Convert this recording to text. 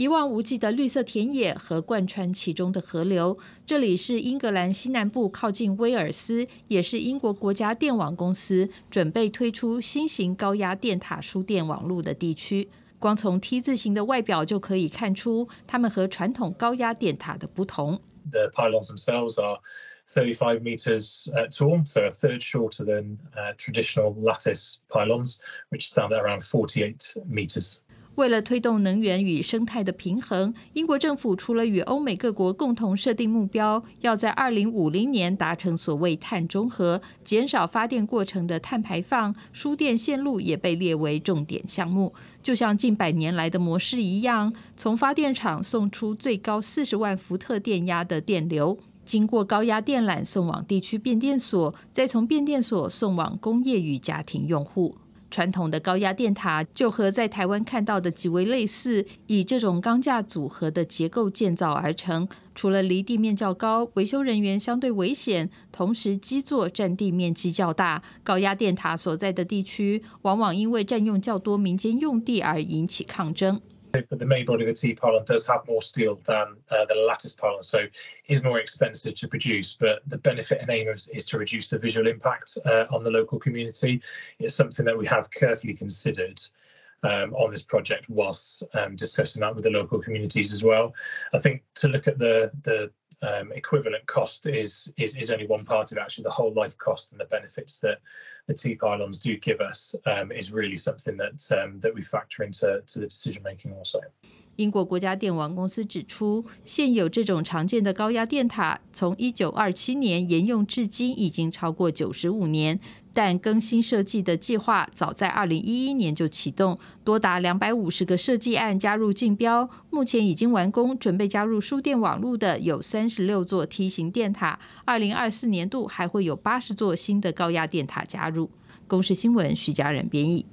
一望无际的绿色田野和贯穿其中的河流。这里是英格兰西南部，靠近威尔斯，也是英国国家电网公司准备推出新型高压电塔输电网络的地区。光从 T 字形的外表就可以看出，它们和传统高压电塔的不同。The pylons themselves are 35 meters tall, so a third shorter than traditional lattice pylons, which stand at around 48 meters. 为了推动能源与生态的平衡，英国政府除了与欧美各国共同设定目标，要在2050年达成所谓碳中和，减少发电过程的碳排放，输电线路也被列为重点项目。就像近百年来的模式一样，从发电厂送出最高40万伏特电压的电流，经过高压电缆送往地区变电所，再从变电所送往工业与家庭用户。传统的高压电塔就和在台湾看到的极为类似，以这种钢架组合的结构建造而成。除了离地面较高，维修人员相对危险，同时基座占地面积较大，高压电塔所在的地区往往因为占用较多民间用地而引起抗争。But the main body of the T pylon does have more steel than uh, the lattice pylon, so is more expensive to produce. But the benefit and aim is, is to reduce the visual impact uh, on the local community. It's something that we have carefully considered Um, on this project whilst um, discussing that with the local communities as well. I think to look at the the um, equivalent cost is, is is only one part of it. Actually, the whole life cost and the benefits that the T pylons do give us um, is really something that um, that we factor into to the decision making also. 英国国家电网公司指出，现有这种常见的高压电塔，从一九二七年沿用至今，已经超过九十五年。 但更新设计的计划早在二零一一年就启动，多达两百五十个设计案加入竞标。目前已经完工、准备加入输电网路的有三十六座梯形电塔。二零二四年度还会有八十座新的高压电塔加入。公视新闻徐家人编译。